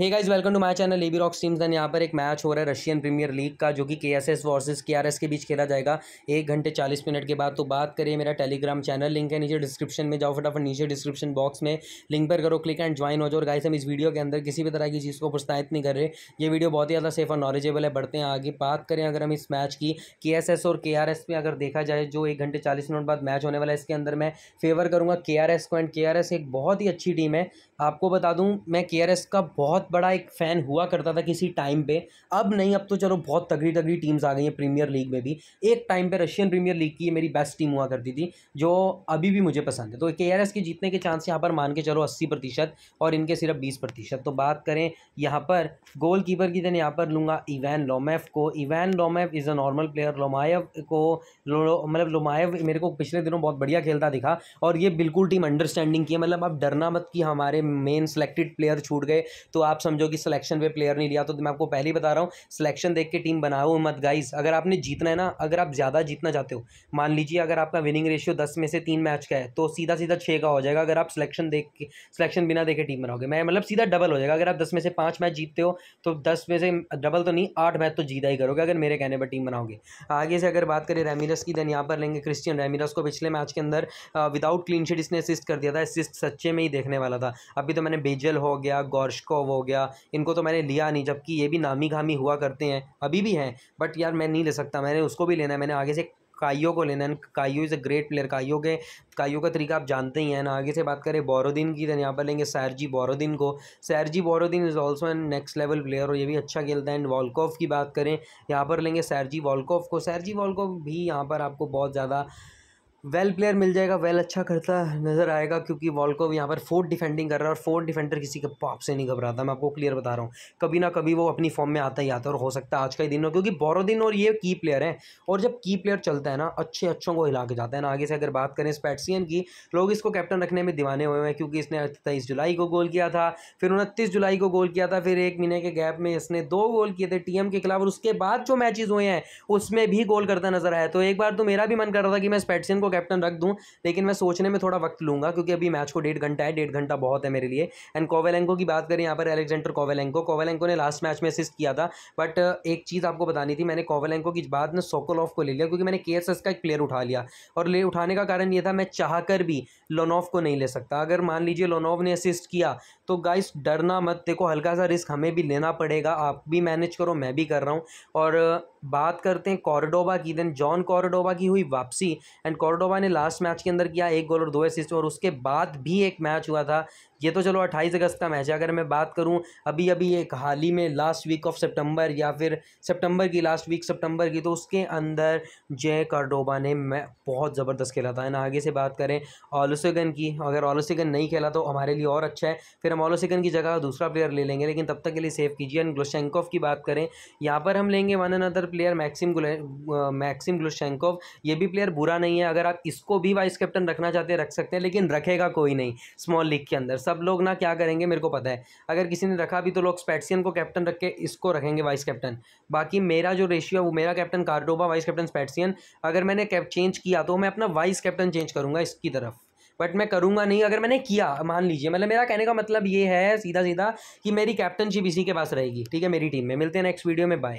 Hey guys welcome to my channel AB rock teams then यहाँ पर एक match हो रहा है रशियन प्रीमियर लीग का, जो कि K S S versus K R S के बीच खेला जाएगा। एक घंटे चालीस मिनट के बाद तो बात करिए मेरा टेलीग्राम चैनल लिंक है नीचे डिस्क्रिप्शन में, जाओ फटाफट नीचे डिस्क्रिप्शन बॉक्स में लिंक पर करो क्लिक एंड ज्वाइन हो जाओ। और गाइस हम इस वीडियो के अंदर किसी भी तरह की चीज़ को प्रोत्साहित नहीं कर रहे। ये वीडियो बहुत ही ज़्यादा सेफ़ और नॉलेजेबल है, बढ़ते हैं आगे, बात करें अगर हम इस मैच की के एस एस और के आर एस में अगर देखा जाए, जो एक घंटे चालीस मिनट बाद मैच होने वाला है, इसके अंदर मैं फेवर करूँगा के आर एस को। एंड के आर एस एक बहुत ही अच्छी टीम है। आपको बता दूँ, मैं के आर एस का बहुत बड़ा एक फ़ैन हुआ करता था किसी टाइम पे। अब नहीं, अब तो चलो बहुत तगड़ी तगड़ी टीम्स आ गई हैं प्रीमियर लीग में भी। एक टाइम पे रशियन प्रीमियर लीग की मेरी बेस्ट टीम हुआ करती थी, जो अभी भी मुझे पसंद है। तो के आर एस के जीतने के चांस यहाँ पर मान के चलो अस्सी प्रतिशत और इनके सिर्फ़ बीस प्रतिशत। तो बात करें यहाँ पर गोल कीपर की दिन यहाँ पर लूँगा इवैन लोमेफ को। Ivan Lomaev is a normal player Lomaev को मतलब लोमायव मेरे को पिछले दिनों बहुत बढ़िया खेलता दिखा और ये बिल्कुल टीम अंडरस्टैंडिंग की है। मतलब आप डरना मत कि हमारे मेन सेलेक्टेड प्लेयर छूट गए तो आप समझो कि सिलेक्शन पे प्लेयर नहीं लिया तो मैं आपको पहले ही बता रहा हूँ सिलेक्शन देख के टीम बनाओ मत गाइस अगर आपने जीतना है ना, अगर आप ज़्यादा जीतना चाहते हो, मान लीजिए अगर आपका विनिंग रेशियो दस में से तीन मैच का है तो सीधा सीधा छः का हो जाएगा अगर आप सिलेक्शन देख के सिलेक्शन बिना देखे टीम बनाओगे. मैं मतलब सीधा डबल हो जाएगा. अगर आप दस में से पाँच मैच जीतते हो तो दस में से डबल तो नहीं, आठ मैच तो जीता ही करोगे अगर मेरे कहने पर टीम बनाओगे. आगे से अगर बात करें रेमिरस की देन यहाँ पर लेंगे क्रिस्टियन रेमिरस को पिछले मैच के अंदर विदाउट क्लीन शीट इसने असिस्ट कर दिया था असिस्ट सच्चे में ही देखने वाला था. अभी तो मैंने बेजल हो गया गौरशकोव हो गया। इनको तो मैंने लिया नहीं, जबकि ये भी नामी घामी हुआ करते हैं, अभी भी हैं। बट यार मैं नहीं ले सकता, मैंने उसको भी लेना है। मैंने आगे से काइयो को लेना है। Caio is a great player Caio के, काइयो का तरीका आप जानते ही हैं। ना आगे से बात करें बोरोदिन की तो यहाँ पर लेंगे सैरजी बोरोदिन को। Sergei Borodin is also an next level player और ये भी अच्छा खेलता है। एंड वॉलकॉफ की बात करें, यहाँ पर लेंगे सैरजी वॉलकॉफ को। सैरजी वॉलकॉफ भी यहाँ पर आपको बहुत ज़्यादा वेल प्लेयर मिल जाएगा वेल अच्छा करता नज़र आएगा क्योंकि वॉलको यहाँ पर फोर्थ डिफेंडिंग कर रहा है और फोर्थ डिफेंडर किसी के पाप से नहीं घबराता मैं आपको क्लियर बता रहा हूँ। कभी ना कभी वो अपनी फॉर्म में आता ही आता है और हो सकता है आज का ही दिन हो, क्योंकि बोरोदिन और ये की प्लेयर हैं और जब की प्लेयर चलता है ना, अच्छे अच्छों को हिला के जाता है ना। आगे से अगर बात करें स्पैट्सियन की, लोग इसको कैप्टन रखने में दीवाने हुए हैं क्योंकि इसने तेईस जुलाई को गोल किया था, फिर उनतीस जुलाई को गोल किया था, फिर एक महीने के गैप में इसने दो गोल किए थे टीएम के खिलाफ और उसके बाद जो मैचेज हुए हैं, उसमें भी गोल करता नज़र आया। तो एक बार तो मेरा भी मन कर रहा था कि मैं स्पैट्सियन को कैप्टन रख दूँ, लेकिन मैं सोचने में थोड़ा वक्त लूँगा, क्योंकि अभी मैच को डेढ़ घंटा है, डेढ़ घंटा बहुत है मेरे लिए। एंड कोवेलेंको की बात करें, यहाँ पर एलेक्जेंडर कोवेलेंको कोवेलेंको ने लास्ट मैच में असिस्ट किया था बट एक चीज़ आपको बतानी थी, मैंने कोवेलेंको की बाद में सोकोलॉफ को ले लिया, क्योंकि मैंने के का एक प्लेयर उठा लिया। और ले, उठाने का कारण ये था, मैं चाह भी लोनोव को नहीं ले सकता। अगर मान लीजिए लोनोव ने असिस्ट किया तो गाइस डरना मत, देखो, हल्का सा रिस्क हमें भी लेना पड़ेगा, आप भी मैनेज करो, मैं भी कर रहा हूँ। और बात करते हैं कॉर्डोबा की। देन जॉन कॉर्डोबा की हुई वापसी। एंड कॉर्डोबा ने लास्ट मैच के अंदर किया, एक गोल और दो असिस्ट और उसके बाद भी एक मैच हुआ था। ये तो चलो अट्ठाईस अगस्त का मैच है। अगर मैं बात करूँ अभी अभी एक हाल ही में लास्ट वीक ऑफ़ सितंबर या फिर सितंबर की लास्ट वीक सितंबर की तो उसके अंदर जय कार्डोबा ने मैं बहुत ज़बरदस्त खेला था। ना? आगे से बात करें ऑलोसिगन की। अगर ऑलोसिगन नहीं खेला तो हमारे लिए और अच्छा है। फिर हम ओलोसिगन की जगह दूसरा प्लेयर ले लेंगे, लेकिन तब तक के लिए सेव कीजिए। एंड ग्लोशेंकोव की बात करें, यहाँ पर हम लेंगे one another player Maxim Maxim Glushenkov ये भी प्लेयर बुरा नहीं है। अगर आप इसको भी वाइस कैप्टन रखना चाहते हैं, रख सकते हैं, लेकिन रखेगा कोई नहीं स्मॉल लीग के अंदर। सब लोग ना क्या करेंगे, मेरे को पता है। अगर किसी ने रखा भी तो लोग स्पैट्सियन को कैप्टन रख के इसको रखेंगे वाइस कैप्टन बाकी मेरा जो रेशियो है वो मेरा कैप्टन कार्डोबा वाइस कैप्टन स्पैट्सियन अगर मैंने कैप चेंज किया तो मैं अपना वाइस कैप्टन चेंज करूँगा इसकी तरफ़। बट मैं करूँगा नहीं, अगर मैंने किया, मान लीजिए मतलब मेरा कहने का मतलब ये है सीधा सीधा कि मेरी कैप्टनशिप इसी के पास रहेगी। ठीक है, मेरी टीम में। मिलते हैं नेक्स्ट वीडियो में बाय